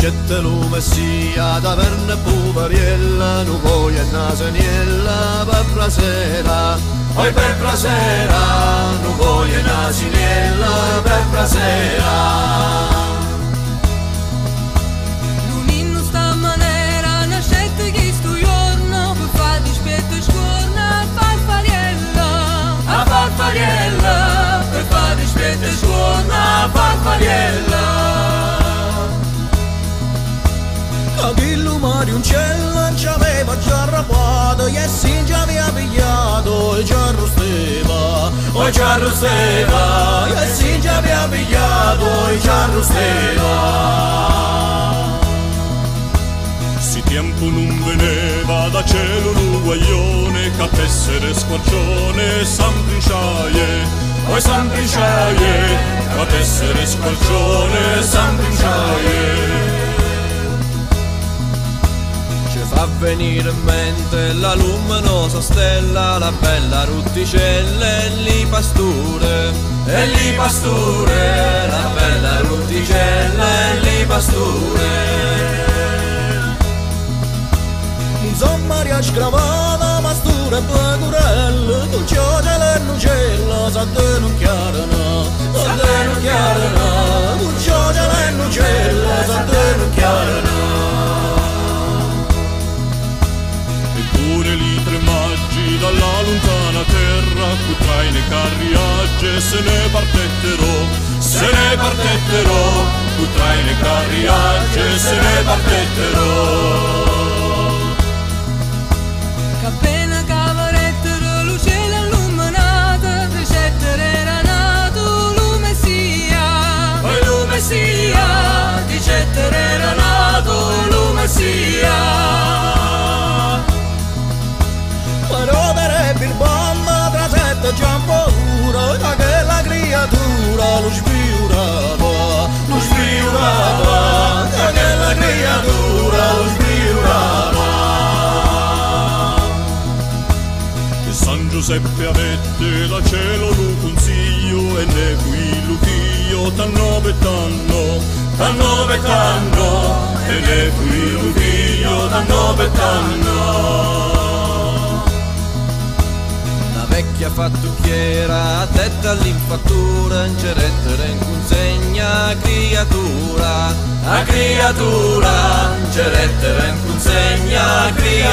Dicette lume sia da verne puvariella, nu voi e nasaniella per frasera, poi per frasera, nu voi e nasaniella per frasera. Ci arrosteva, e già aveva pigliato, e ci arrosteva. Si tempo non veneva da cielo un guaglione che a tessere squarcione sempre in sciaie Oi sempre in sciaie, che a tessere squarcione in fa venire in mente la luminosa stella, la bella rutticella e lì pasture, e lì pasture, la bella se ne partettero Se ne partettero Cu traine carriagge se ne partettero Giuseppe avette da cielo lu consiglio E ne qui lu figlio t'hanno tanno T'hanno beccando, e ne qui un figlio t'hanno beccando. La vecchia fattucchiera, detta all'infattura, in cerettere in consegna, creatura, a creatura, in cerettere in consegna, creatura.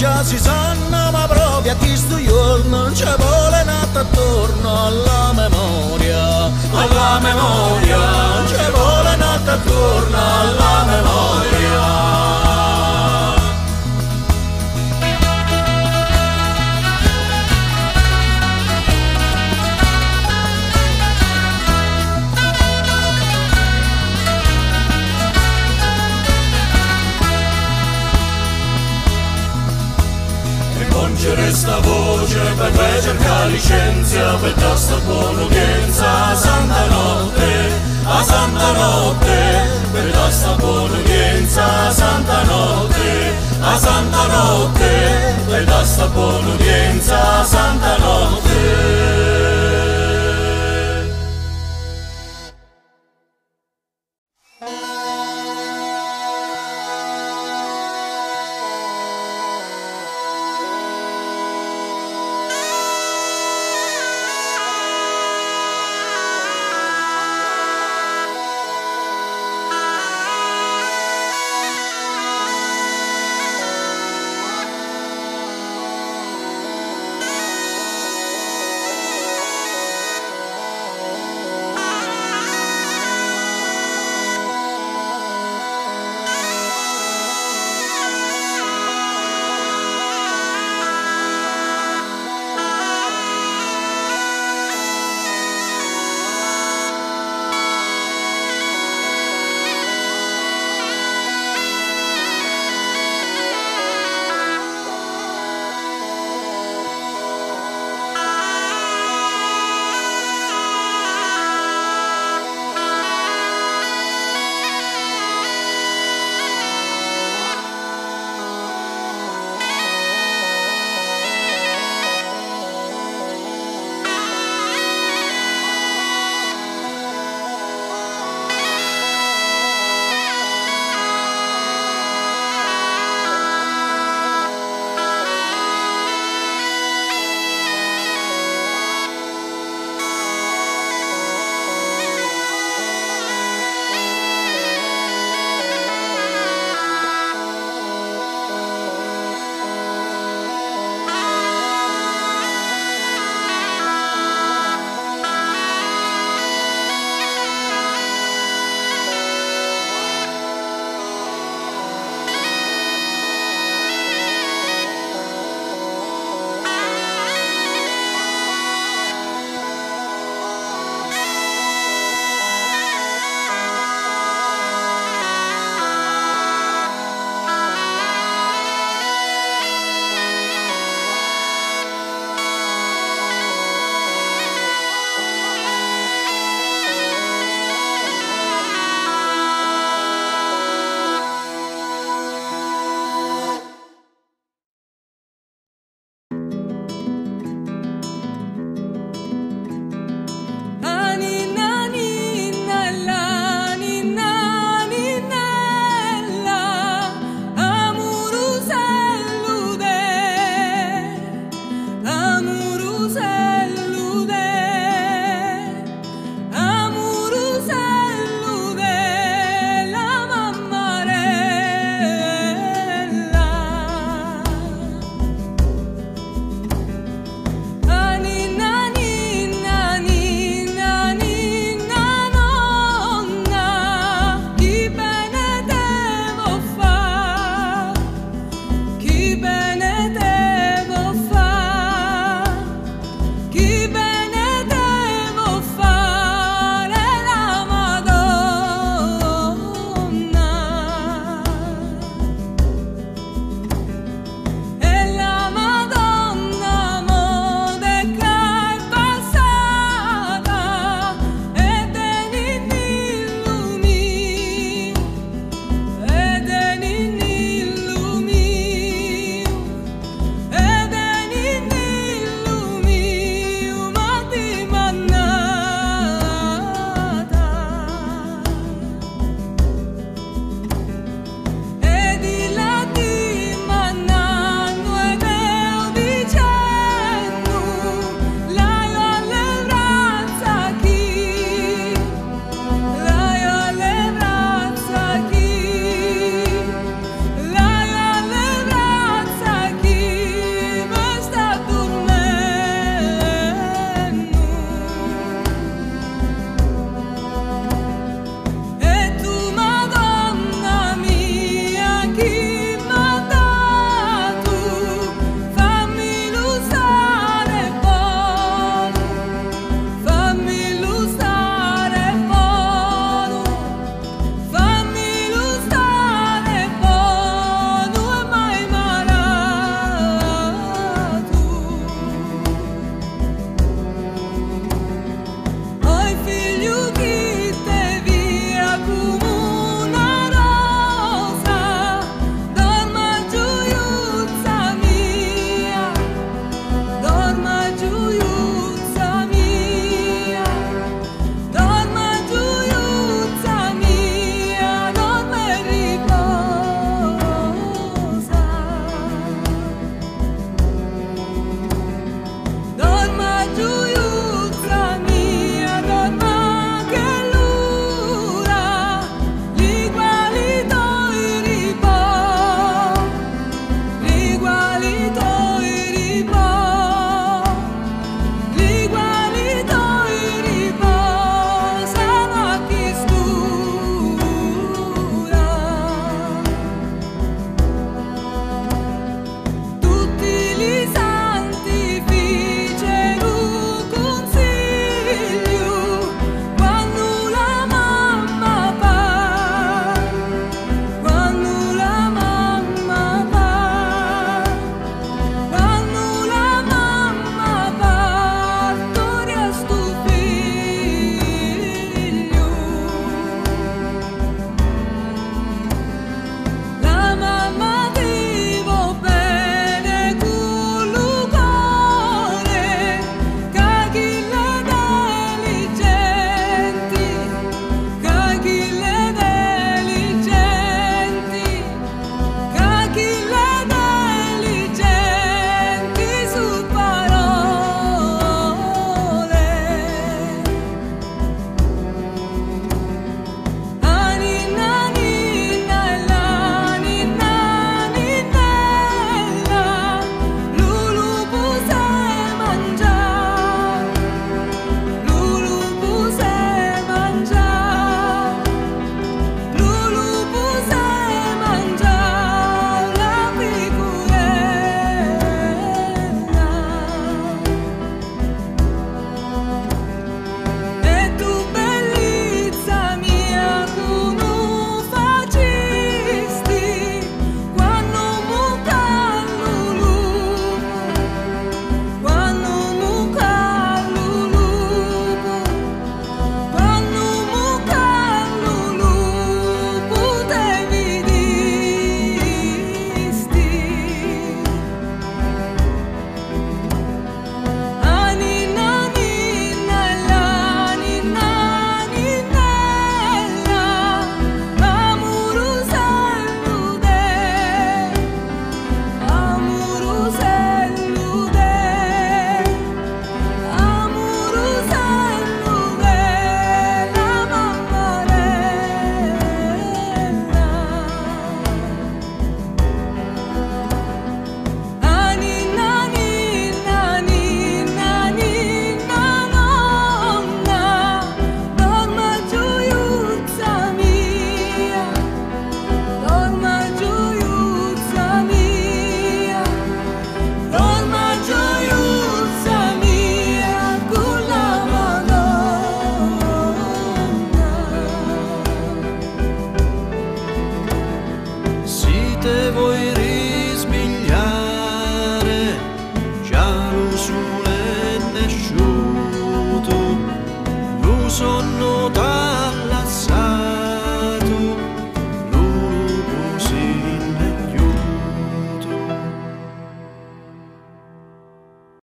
Già si sanno ma proprio a questo giorno Non ci vuole nata attorno alla memoria alla memoria, ci vuole nata attorno alla memoria. Licenzia per da sta buona udienza a Santa Notte, a Santa Notte, per da sta buona udienza a Santa Notte, a Santa Notte, per da sta buona